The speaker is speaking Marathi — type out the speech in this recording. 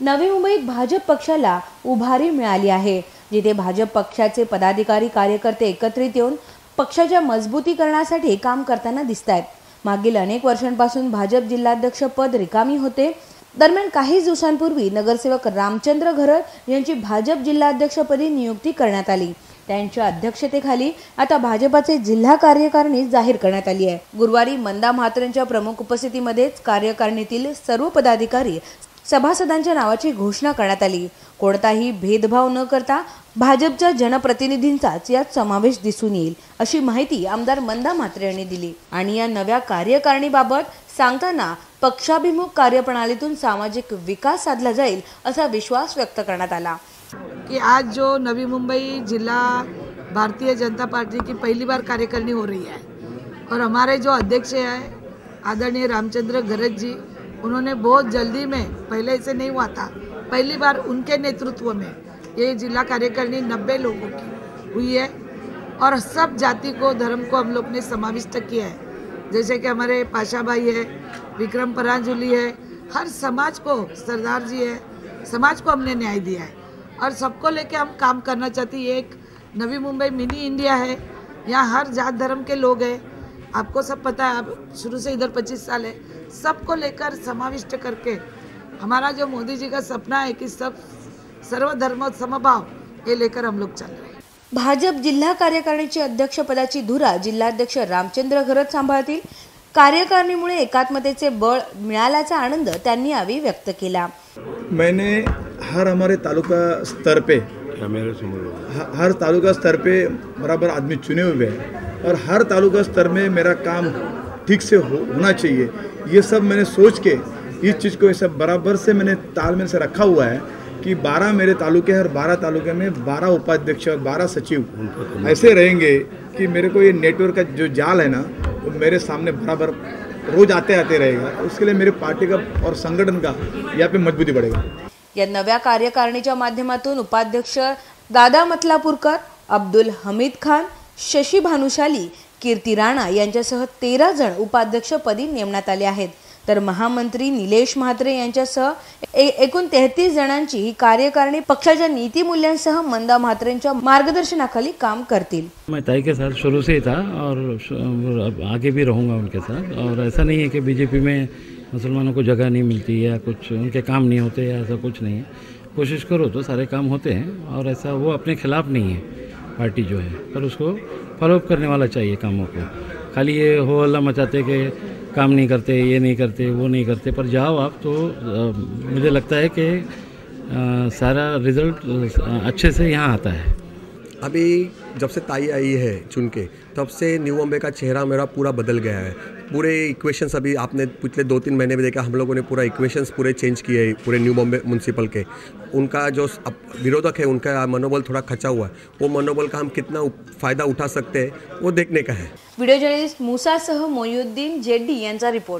नवी मुंबईत भाजप पक्षाला उभारी मिळाली आहे. जिथे भाजप पक्षाचे पदाधिकारी कार्यकर्ते एकत्रित येऊन पक्षाच्या मजबूतीकरणासाठी काम करताना दिसत आहेत मागील अनेक वर्षांपासून भाजप जिल्हाध्यक्ष पद रिकामी होते. दरम्यान काही दिवसांपूर्वी नगरसेवक रामचंद्र घरत यांची भाजप जिल्हाध्यक्षपदी नियुक्ती करण्यात आली. त्यांच्या अध्यक्षतेखाली आता भाजपाचे जिल्हा कार्यकारिणी जाहीर करण्यात आली आहे. गुरुवारी मंदा म्हात्रेंच्या प्रमुख उपस्थितीमध्येच कार्यकारिणीतील सर्व पदाधिकारी सभासदांच्या नावाची घोषणा करण्यात आली. कोणताही भेदभाव न करता भाजपच्या जनप्रतिनिधींचाच यात समावेश दिसून येईल अशी माहिती आमदार मंदा म्हात्रे यांनी दिली. आणि या नव्या कार्यकारिणीबाबत सांगताना पक्षाभिमुख कार्यप्रणालीतून सामाजिक विकास साधला जाईल असा विश्वास व्यक्त करण्यात आला. कि आज जो नवी मुंबई जिला भारतीय जनता पार्टी की पहली बार कार्यकारिणी हो रही है और हमारे जो अध्यक्ष आहे आदरणीय रामचंद्र गरज जी उन्होंने बहुत जल्दी में, पहले ऐसे नहीं हुआ था। पहली बार उनके नेतृत्व में ये जिला कार्यकारिणी नब्बे लोगों की हुई है और सब जाति को, धर्म को हम लोग ने समाविष्ट किया है। जैसे कि हमारे पाशा भाई है, विक्रम परांजुली है, हर समाज को, सरदार जी है, समाज को हमने न्याय दिया है। और सबको लेके हम काम करना चाहते एक नवी मुंबई मिनी इंडिया है। यहाँ हर जात धर्म के लोग हैं। आपको सब पता है आप शुरू से इधर 25 साल है। सबको लेकर समाविष्ट करके हमारा जो मोदी जी का सपना है कि सब सर्व धर्म समभाव ये लेकर हम लोग चल रहे हैं। भाजप जिल्हा कार्यकारिणीची अध्यक्षपदाची धुरा जिल्हाध्यक्ष रामचंद्र घरत सांभाळतील. कार्यकारिणीमुळे एकात्मतेचे बळ मिळाल्याचा आनंद त्यांनी यावेळी व्यक्त केला. मैंने हर हमारे तालुका स्तर पे ह- हर तालुका स्तर पे बराबर आदमी चुने हुए हैं. और हर तालुका स्तर में मेरा काम ठीक से हो, होना चाहिए। ये सब मैंने सोच के इस चीज़ को ये सब बराबर से मैंने तालमेल से रखा हुआ है कि 12 मेरे तालुके हैं और 12 तालुके में 12 उपाध्यक्ष और 12 सचिव ऐसे रहेंगे कि मेरे को ये नेटवर्क का जो जाल है ना वो मेरे सामने बराबर रोज आते आते रहेगा। उसके लिए मेरी पार्टी का और संगठन का यहाँ पे मजबूती बढ़ेगा। या नव्या कार्यकारिणीच्या माध्यमातून उपाध्यक्ष दादा मतलापूरकर अब्दुल हमीद खान शशी भानुशाली कीर्ती राणा यांच्यासह तेरा जण उपाध्यक्षपदी नेमण्यात आले आहेत. तर महामंत्री निलेश म्हात्रे यांच्यासह एकूण तेहतीस जणांची ही कार्यकारिणी पक्षाच्या नीतिमूल्यांसह मंदा म्हात्रेंच्या मार्गदर्शनाखाली काम करतील. मैं ताई के साथ शुरू से ही था और आगे भी रहूँगा उनके साथ। और ऐसा नहीं है कि बीजेपी में मुसलमानों को जगह नहीं मिलती या कुछ उनके काम नहीं होते या ऐसा कुछ नहीं है। कोशिश करो तो सारे काम होते हैं और ऐसा वो अपने खिलाफ नहीं है। पार्टी जो है पर उसको फॉलोअप करने वाला चाहिए कामों को। खाली ये हो अल्लाह मचाते कि काम नहीं करते ये नहीं करते वो नहीं करते पर जाओ आप तो आ, मुझे लगता है कि सारा रिज़ल्ट अच्छे से यहाँ आता है। अभी जब से ताई आई है चुन के, तब से न्यू बॉम्बे का चेहरा मेरा पूरा बदल गया है। पूरे इक्वेशंस अभी आपने पिछले दो तीन महीने में देखा, हम लोगों ने पूरा इक्वेशंस पूरे चेंज किए हैं, पूरे न्यू बॉम्बे म्यूनसिपल के। उनका जो विरोधक है, उनका मनोबल थोड़ा खचा हुआ है। वो मनोबल का हम कितना फ़ायदा उठा सकते हैं, वो देखने का है। वीडियो जर्नलिस्ट मुसासह मोयुद्दीन जेड्डी यांचा रिपोर्ट